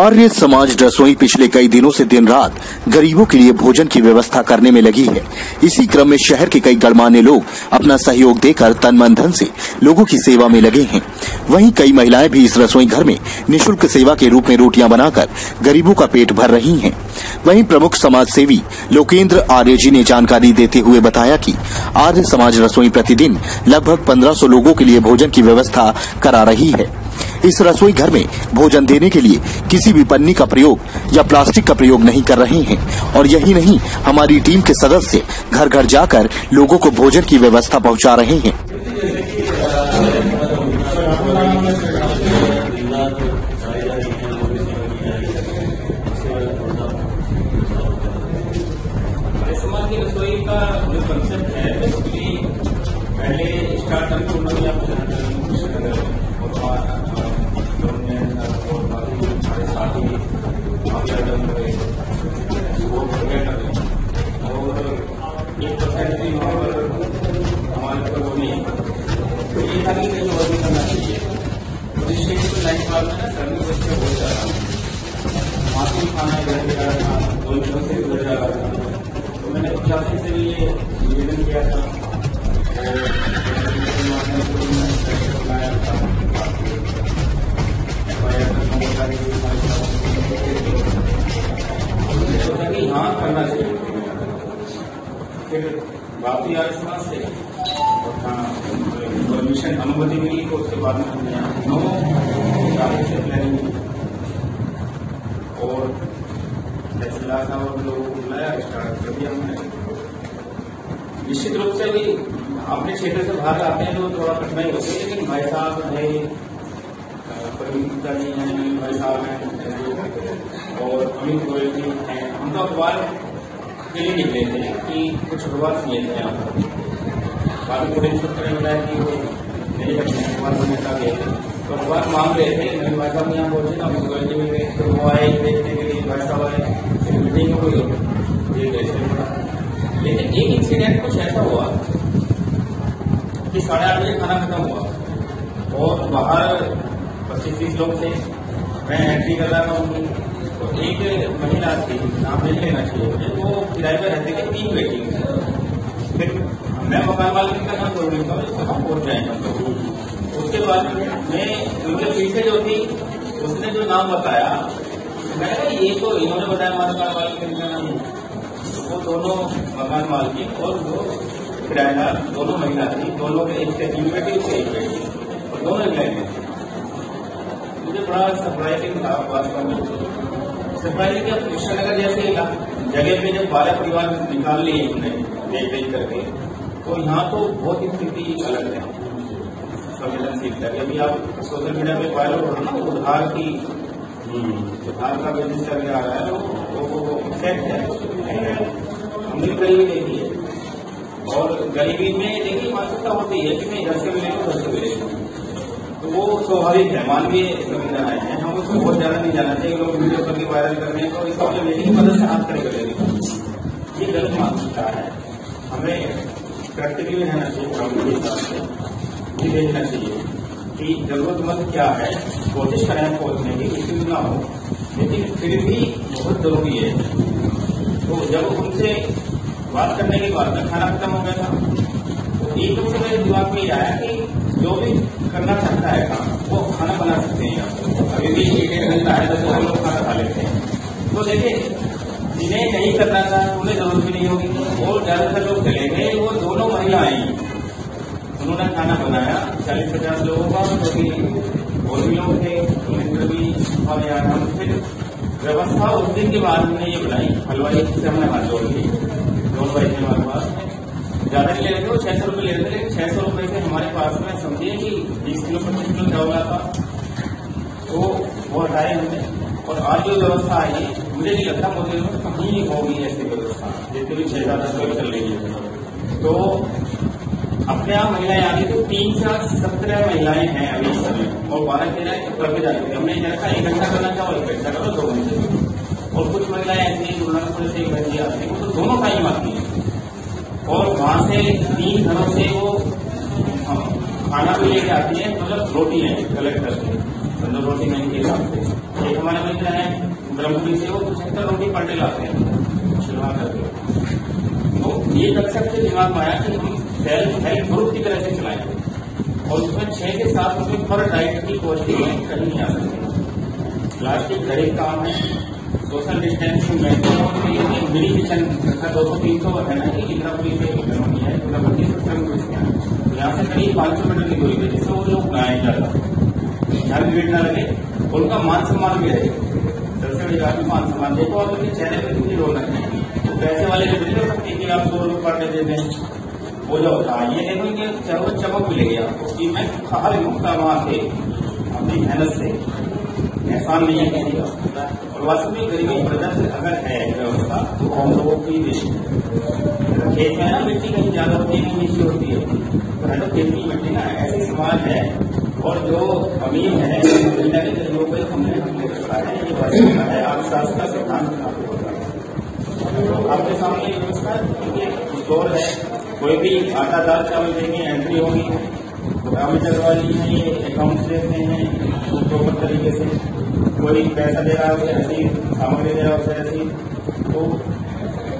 आर्य समाज रसोई पिछले कई दिनों से दिन रात गरीबों के लिए भोजन की व्यवस्था करने में लगी है। इसी क्रम में शहर के कई गणमान्य लोग अपना सहयोग देकर तन मन धन से लोगों की सेवा में लगे हैं। वहीं कई महिलाएँ भी इस रसोई घर में निशुल्क सेवा के रूप में रोटियाँ बनाकर गरीबों का पेट भर रही हैं। वहीं प्रमुख समाज सेवी लोकेंद्र आर्य जी ने जानकारी देते हुए बताया कि आर्य समाज रसोई प्रतिदिन लगभग 1500 लोगों के लिए भोजन की व्यवस्था करा रही है। इस रसोई घर में भोजन देने के लिए किसी भी पन्नी का प्रयोग या प्लास्टिक का प्रयोग नहीं कर रहे हैं। और यही नहीं, हमारी टीम के सदस्य घर घर जाकर लोगों को भोजन की व्यवस्था पहुँचा रहे हैं। तो ये जो भी करना चाहिए इस चीज़ को लाइन साल में ना सर्विस बच्चे बहुत ज़्यादा मासिक खाना घर के था दो दिनों से गुजर रहा था तो मैंने प्रशासन से भी ये निवेदन किया था। परमिशन अनुमति मिली तो उसके बाद में नौ गाड़ी से प्लानिंग और तहसीलदार साहब और लोगों को बुलाया स्टार्ट कर दिया हमने निश्चित रूप से भी अपने क्षेत्र से बाहर आते हैं तो थोड़ा कठिनाई होती है, लेकिन भाई साहब है परमिता जी हैं, भाई साहब हैं और अमित गोयल जी हैं। हम तो अखबार के लिए निकले थे कि कुछ अखबार यहाँ पर। बाद में पुलिस ने बताया कि वो मेरे गए थे तो अखबार मांग रहे थे मेरे भाई साहब यहाँ पहुँचे ना अमित जी गए तो वो आए देखने के लिए भाई साहब आए मीटिंग हो गई लेकिन एक इंसिडेंट कुछ ऐसा हुआ कि साढ़े आठ बजे खाना खत्म हुआ और बाहर पच्चीस तीस लोग थे मैं एंट्री कर रहा था उनकी तो एक महिला थी नाम नहीं लेना चाहिए मुझे वो किराए पर रहते थे तीन बेटी फिर मैं मकान मालिक का नाम बोल रही था हम पहुँच जाएँगे हम लोग उसके बाद मैं उनके पीछे जो थी उसने जो नाम बताया। मैं ये तो इन्होंने बताया मकान मालिक का नाम वो दोनों मकान मालिक और वो किराएदार, दोनों महिला थी, दोनों के एक एक एक बेटी और दोनों थे मुझे बड़ा सरप्राइजिंग था वास्तव में। सरप्राइजिंग क्या कृष्णनगर जैसे जगह पे जब बारह परिवार निकाल लिए हमने देख देख करके तो यहाँ तो बहुत ही स्थिति अलग है। संवेदनशीलता की अभी आप सोशल मीडिया पे वायरल हो रहा ना उधार की उधार का बिज़नेस चल रहा है तो वो फैक्ट है हमने भी देखी है। और गरीबी में देखिए मानसिकता होती है कि मैं इधर से मिलेगा उधर से मिलेगा तो वो स्वाभाविक है, मानवीय संविधान है। हम उसको बहुत ज़्यादा नहीं जाना चाहिए, लोग वीडियो करके वायरल कर रहे हैं तो इसका मतलब यही मदद से हाथ खड़े करेंगे ये गलत मानसिकता है। हमें प्रैक्टिकली रहना चाहिए के ये देखना चाहिए। कि जरूरतमंद क्या है, कोशिश करें पहुँचने की भी ना हो। लेकिन फिर भी बहुत ज़रूरी है। तो जब उनसे बात करने के बाद में खाना खत्म हो गया था तो एकदम से मेरे दिमाग में ये आया कि जो भी करना चाहता है काम, वो खाना बना सकते हैं यहाँ अभी भी एक डेढ़ घंटा है दस हम लोग खाना खा लेते हैं। तो देखिए, जिन्हें नहीं करना था, उन्हें ज़रूरत भी नहीं होगी। और ज़्यादातर लोग चले गए, वो दोनों महिला महिलाएँ उन्होंने खाना बनाया, चालीस पचास लोगों का, जो कि और भी लोग थे मित्र भी और यार हम फिर व्यवस्था उस दिन के बाद हमने ये बनाई, हलवाई से हमने हाथ जोड़ ली दोनों भाई थे हमारे पास। ज़्यादा नहीं ले रहे थे, वो छह सौ रुपये ले रहे थे छह सौ रुपये से हमारे पास में, समझिए कि बीस किलो, पच्चीस किलो चावला था तो वो हटाए हमने, और आज जो व्यवस्था आई, मुझे नहीं लगता मोदी में कहीं होगी ऐसी व्यवस्था, जितनी भी छह सात चल रही है तो यहाँ महिलाएँ गई तो तीन से सत्रह महिलाएँ हैं अभी इस समय। और बारह तेरह कर के जाती हमने ये रखा एक घंटा करना चाहो एक घंटा करो, दो घंटे। और कुछ महिलाएँ ऐसी हैं गुरुनानकपुर से एक घंटे आती हैं, वो तो दोनों टाइम आती हैं। और वहाँ से तीन घरों से वो खाना भी लेके आती है मतलब रोटी है कलेक्टर से मतलब रोटी नहीं के हिसाब से। एक हमारे मित्र हैं, ब्रह्मपुरी से, वो पचहत्तर रोटी पर लाते हैं शुरुआत करके। तो ये कंसेप्ट दिमाग में आया कि हम सेल्फ हेल्प ग्रुप की तरह से चलाएँ और उसमें छह के साथ रुपए पर डाइट की में कहीं नहीं आ सकती। प्लास्टिक घड़ी काम है, सोशल डिस्टेंसिंग में मिनी किचन दो सौ तीन सौ है ना कि इंद्रापुरी से है इंद्रापुरी तीन सौ किलोमीटर से यहाँ से करीब पाँच सौ मीटर की दूरी पे, जिससे वो लोग गाय ज़्यादा यहाँ भीड़ न लगे, उनका मान सम्मान भी रहे। सबसे बड़ी बात, मान सम्मान। देखो, आप उनके चेहरे पर कितनी रौनक है। तो पैसे वाले नहीं हो सकते कि आप सौ रुपये पर दे। दें वो जो होता है, ये देखो कि चलो चमक मिलेगी आपको कि मैं खा रही हूँ वहाँ से अपनी मेहनत से एहसान नहीं है किसी का और वास्तविक गरीबी प्रदर्शन अगर है व्यवस्था तो हम लोगों की खेत में ना मिट्टी कहीं ज़्यादा होती है नीचे होती है। तो खेत की मिट्टी ना ऐसे समाज है, और जो अमीर है दुनिया के गरीबों पर हमने हमने रखा है, ये व्यवस्था है अर्थशास्त्र का सिद्धांत है। आपके सामने ये व्यवस्था स्टोर है। कोई भी आटा दाल चावल देंगे एंट्री होगी ग्रामीण वाली है ये अकाउंट देते हैं प्रॉपर तरीके से कोई पैसा दे रहा है उसे रसीद सामग्री दे रहा है उसे रसीद तो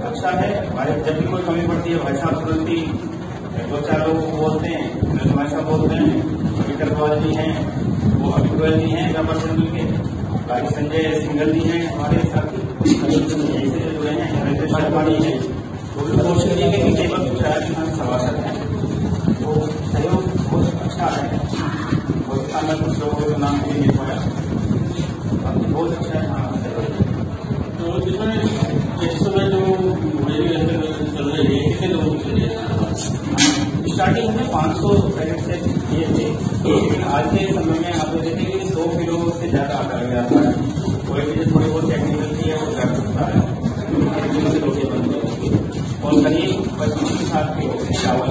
अच्छा है। हमारे जब भी कोई कमी पड़ती है, भाई साहब तुरंत दो चार लोग बोलते हैं भाई साहब बोलते हैं विकल्पवाल जी हैं, वो अभी गोयल जी हैं रबर सिंधु के भाई संजय सिंगल जी हैं हमारे साथी से जुड़े हैं नरेंद्र शर्मा जी हैं। तो हैं तो तो जो चल रही है कितने स्टार्टिंग में 500 पैकेट से ये थे आज के समय में आप देखेंगे कि दो किलो से ज़्यादा लग जाता है कोई भी थोड़ी बहुत टेक्निकल थी है वो कर सकता है रोटी बन और करीब पच्चीस के साथ किलो चावल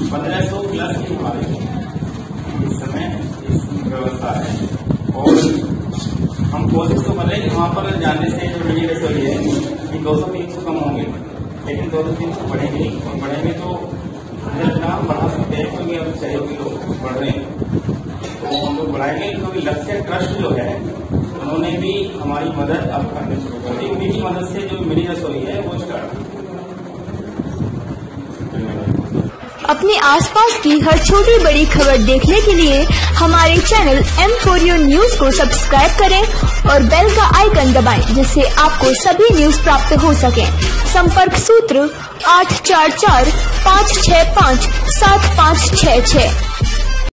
हमारे सौ इस समय व्यवस्था है और हम कोशिश तो कर कि वहाँ पर जाने से जो मिली रसोई है कि दो सौ तीन सौ कम होंगे, लेकिन दो दो तीन सौ बढ़ेंगे और बढ़ेंगे तो जितना बढ़ा सकते हैं क्योंकि अब सहयोगी लोग बढ़ रहे हैं तो हम लोग बढ़ाएँगे क्योंकि लक्ष्य ट्रस्ट जो है, उन्होंने भी हमारी मदद अब करनी शुरू कर दी उन्हीं की मदद से जो मेरी रसोई है वो स्टार्ट अपने आसपास की हर छोटी बड़ी खबर देखने के लिए हमारे चैनल एम फोरियो न्यूज़ को सब्सक्राइब करें और बेल का आइकन दबाएँ, जिससे आपको सभी न्यूज़ प्राप्त हो सके। संपर्क सूत्र आठ चार चार पाँच छः पाँच सात पाँच छः छः।